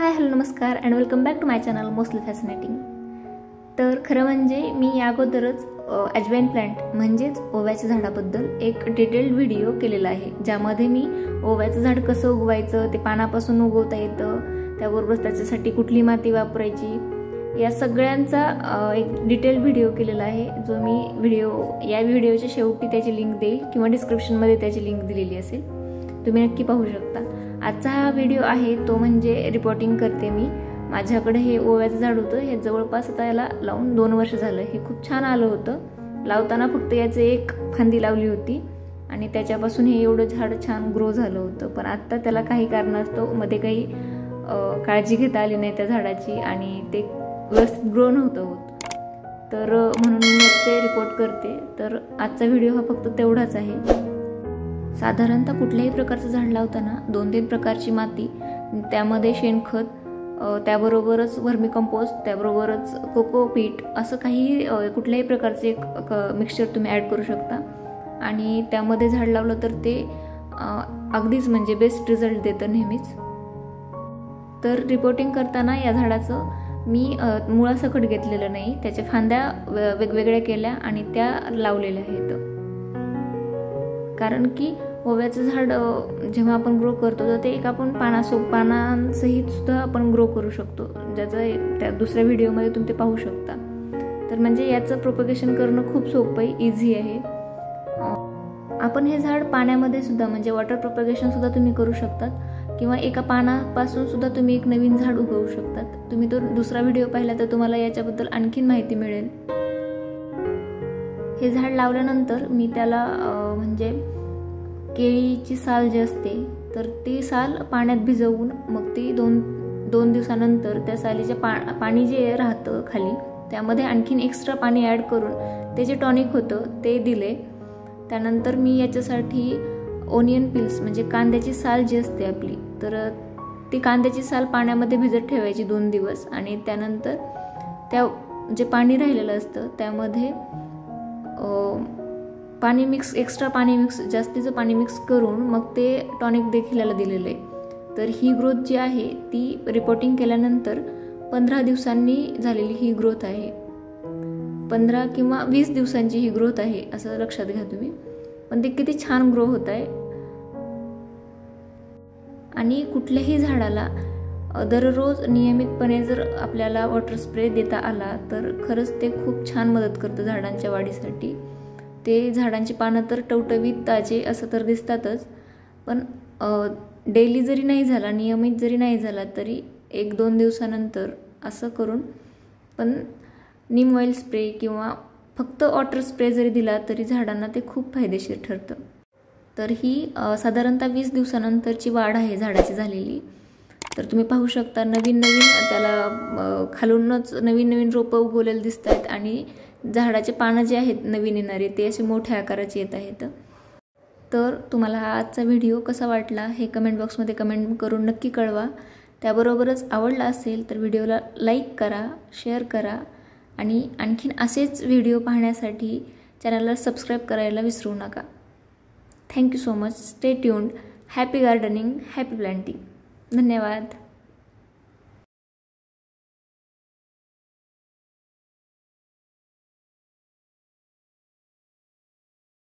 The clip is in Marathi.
हाय हॅलो नमस्कार and welcome back to my channel mostly fascinating तर खरं म्हणजे मी या अगोदरच अजवाईन प्लांट म्हणजेच ओव्याच्या झाडाबद्दल एक डिटेल्ड व्हिडिओ केलेला आहे ज्यामध्ये मी ओव्याचं झाड कसं उगवायचं ते पानापासून उगवता येतं त्याबरोबरच त्याच्यासाठी कुठली माती वापरायची या सगळ्यांचा एक डिटेल व्हिडिओ केलेला आहे जो मी व्हिडिओ या व्हिडिओच्या शेवटी त्याची लिंक देईल किंवा डिस्क्रिप्शनमध्ये त्याची लिंक दिलेली असेल तुम्ही नक्की पाहू शकता. आजचा हा व्हिडिओ आहे तो म्हणजे रिपोर्टिंग करते मी. माझ्याकडे हे ओव्याचं झाड होतं हे जवळपास आता याला लावून दोन वर्ष झालं. हे खूप छान आलं होतं. लावताना फक्त याचे एक फांदी लावली होती आणि त्याच्यापासून हे एवढं झाड छान ग्रो झालं होतं. पण आत्ता त्याला काही कारणास्तवमध्ये काही काळजी घेता आली नाही त्या झाडाची आणि ते व्यवस्थित ग्रो नव्हतं होत. तर म्हणून मी ते रिपोर्ट करते. तर आजचा व्हिडिओ हा फक्त तेवढाच आहे. साधारणतः कुठल्याही प्रकारचं झाड लावताना दोन तीन प्रकारची माती त्यामध्ये शेणखत त्याबरोबरच वर्मी कंपोस्ट त्याबरोबरच कोकोपीट असं काही कुठल्याही प्रकारचे एक मिक्सचर तुम्ही ॲड करू शकता. आणि त्यामध्ये झाड लावलं तर ते अगदीच म्हणजे बेस्ट रिझल्ट देतं नेहमीच. तर रिपोर्टिंग करताना या झाडाचं मी मुळासकट घेतलेलं नाही त्याच्या फांद्या वेगवेगळ्या केल्या आणि त्या लावलेल्या आहेत. कारण की ओव्याचं झाड जेव्हा आपण ग्रो करतो तर ते एक आपण पानासो पानांसहित सुद्धा आपण ग्रो करू शकतो. ज्याचं त्या दुसऱ्या व्हिडिओमध्ये तुम्ही ते पाहू शकता. तर म्हणजे याचं प्रोपगेशन करणं खूप सोपं आहे. इझी आहे आपण हे झाड पाण्यामध्ये सुद्धा म्हणजे वॉटर प्रोपगेशन सुद्धा तुम्ही करू शकतात. किंवा एका पानापासून सुद्धा तुम्ही एक नवीन झाड उगवू शकतात. तुम्ही तो दुसरा व्हिडिओ पाहिला तर तुम्हाला याच्याबद्दल आणखीन माहिती मिळेल. हे झाड लावल्यानंतर मी त्याला म्हणजे केळीची साल जी असते तर ती साल पाण्यात भिजवून मग ती दोन दोन दिवसानंतर त्या सालीचे पा पाणी जे राहतं खाली त्यामध्ये आणखीन एक्स्ट्रा पाणी ॲड करून ते जे टॉनिक होतं ते दिले. त्यानंतर मी याच्यासाठी ओनियन पिल्स म्हणजे कांद्याची साल जी असते आपली तर ती कांद्याची साल पाण्यामध्ये भिजत ठेवायची दोन दिवस आणि त्यानंतर त्या जे पाणी राहिलेलं असतं त्यामध्ये पाणी मिक्स एक्स्ट्रा पाणी मिक्स जास्तीचं पाणी मिक्स करून मग ते टॉनिक देखील याला दिलेलं. आहे तर ही ग्रोथ जी आहे ती रिपोर्टिंग केल्यानंतर पंधरा दिवसांनी झालेली ही ग्रोथ आहे. पंधरा किंवा वीस दिवसांची ही ग्रोथ आहे असं लक्षात घ्या तुम्ही. पण ते किती छान ग्रो होत आहे. आणि कुठल्याही झाडाला दररोज नियमितपणे जर आपल्याला वॉटर स्प्रे देता आला तर खरंच ते खूप छान मदत करतं झाडांच्या वाढीसाठी. ते झाडांची पानं तर टवटवीत ताजे असं तर दिसतातच पण डेली जरी नाही झाला नियमित जरी नाही झाला तरी एक दोन दिवसानंतर असं करून पण निम ऑइल स्प्रे किंवा फक्त वॉटर स्प्रे जरी दिला तरी झाडांना ते खूप फायदेशीर ठरतं. तर ही साधारणतः वीस दिवसानंतरची वाढ आहे झाडाची झालेली. तर तुम्ही पाहू शकता नवीन नवीन त्याला खालूनच नवीन नवीन रोपं उगवलेली दिसत आहेत आणि झाडाचे पानं जे आहेत नवीन येणारे ते असे मोठ्या आकाराचे येत आहेत. तर तुम्हाला हा आजचा व्हिडिओ कसा वाटला हे कमेंट बॉक्समध्ये कमेंट करून नक्की कळवा. त्याबरोबरच आवडला असेल तर व्हिडिओला लाईक करा शेअर करा आणि आणखीन असेच व्हिडिओ पाहण्यासाठी चॅनलला सबस्क्राईब करायला विसरू नका. Thank you so much stay tuned happy gardening happy planting धन्यवाद.